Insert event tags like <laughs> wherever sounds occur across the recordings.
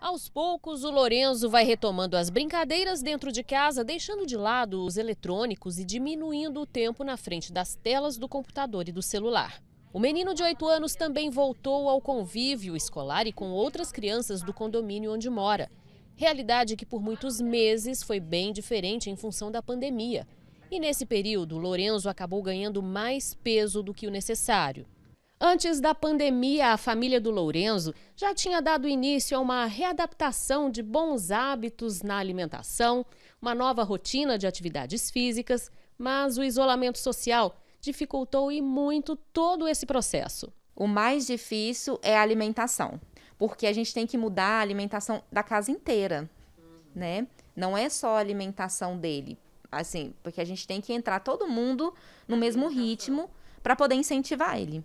Aos poucos, o Lorenzo vai retomando as brincadeiras dentro de casa, deixando de lado os eletrônicos e diminuindo o tempo na frente das telas do computador e do celular. O menino de 8 anos também voltou ao convívio escolar e com outras crianças do condomínio onde mora. Realidade que por muitos meses foi bem diferente em função da pandemia. E nesse período, Lorenzo acabou ganhando mais peso do que o necessário. Antes da pandemia, a família do Lourenço já tinha dado início a uma readaptação de bons hábitos na alimentação, uma nova rotina de atividades físicas, mas o isolamento social dificultou e muito todo esse processo. O mais difícil é a alimentação, porque a gente tem que mudar a alimentação da casa inteira, né? Não é só a alimentação dele, assim, porque a gente tem que entrar todo mundo no mesmo ritmo para poder incentivar ele.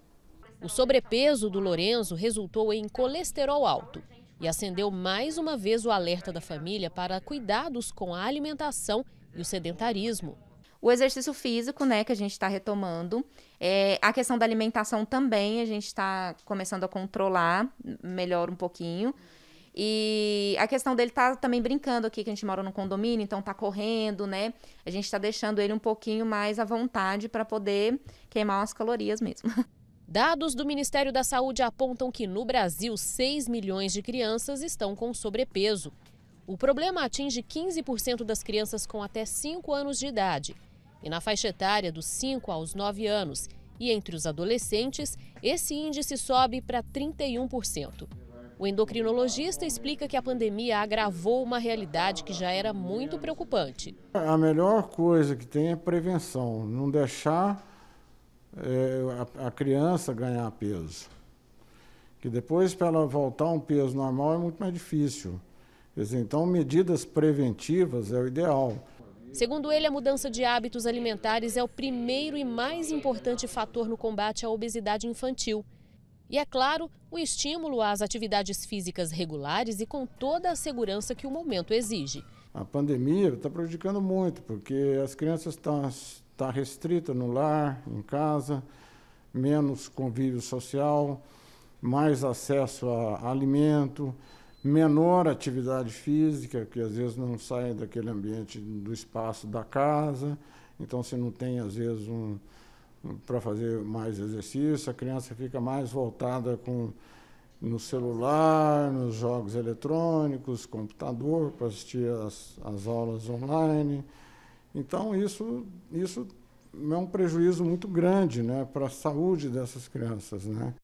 O sobrepeso do Lorenzo resultou em colesterol alto e acendeu mais uma vez o alerta da família para cuidados com a alimentação e o sedentarismo. O exercício físico, né, que a gente está retomando. É, a questão da alimentação também, a gente está começando a controlar melhor um pouquinho. E a questão dele tá também brincando aqui, que a gente mora no condomínio, então tá correndo, né? A gente está deixando ele um pouquinho mais à vontade para poder queimar umas calorias mesmo. <laughs> Dados do Ministério da Saúde apontam que no Brasil 6 milhões de crianças estão com sobrepeso. O problema atinge 15% das crianças com até 5 anos de idade e na faixa etária dos 5 aos 9 anos. E entre os adolescentes, esse índice sobe para 31%. O endocrinologista explica que a pandemia agravou uma realidade que já era muito preocupante. A melhor coisa que tem é prevenção, não deixar é, a, a criança ganhar peso. Que depois, para ela voltar a um peso normal, é muito mais difícil. Dizer, então, medidas preventivas é o ideal. Segundo ele, a mudança de hábitos alimentares é o primeiro e mais importante fator no combate à obesidade infantil. E, é claro, o estímulo às atividades físicas regulares e com toda a segurança que o momento exige. A pandemia está prejudicando muito, porque as crianças estão tá restritas no lar, em casa, menos convívio social, mais acesso a alimento menor atividade física, que às vezes não sai daquele ambiente do espaço da casa, então você não tem às vezes um para fazer mais exercício, a criança fica mais voltada com no celular, nos jogos eletrônicos, computador para assistir as, as aulas online. Então isso isso é um prejuízo muito grande, né, para a saúde dessas crianças, né?